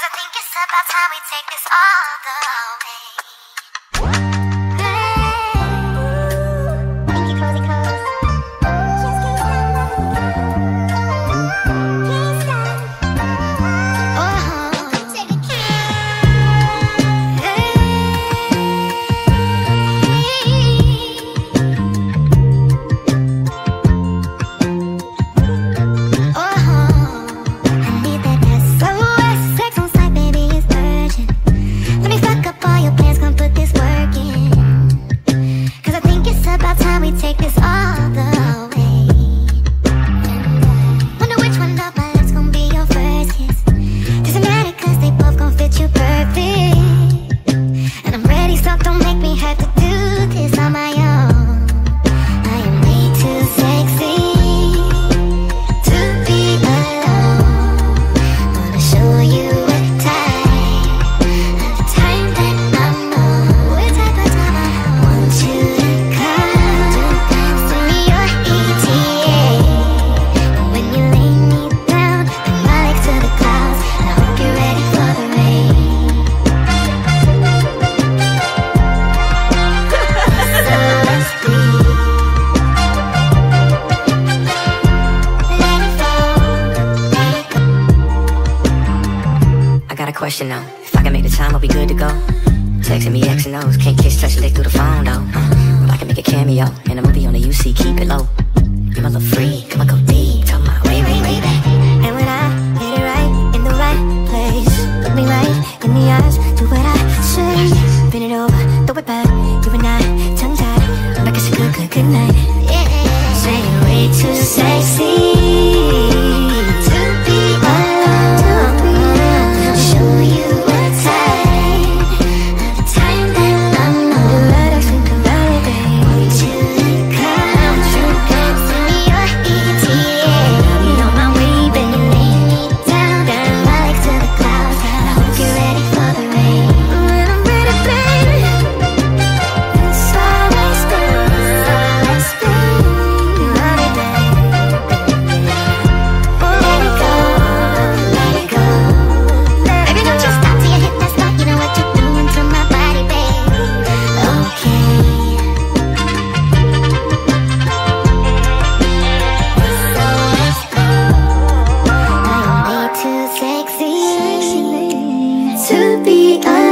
Cause I think it's about time we take this all the way. question though. If I can make the time, I'll be good to go. Texting me X and O's, can't kiss, touch, lick through the phone though. Uh, I can make a cameo in a movie on the UC, keep it low. Give my little free, come on, go deep. to be